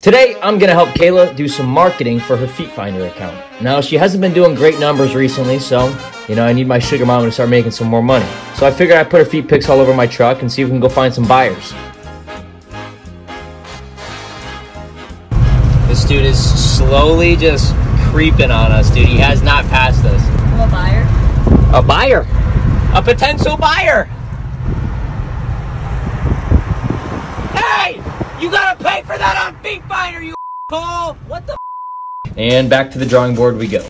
Today, I'm gonna help Kayla do some marketing for her Feet Finder account. Now, she hasn't been doing great numbers recently, so, you know, I need my sugar mama to start making some more money. So I figured I'd put her feet pics all over my truck and see if we can go find some buyers. This dude is slowly just creeping on us, dude. He has not passed us. I'm a buyer. A buyer. A potential buyer. Pay for that on you! What the And back to the drawing board we go.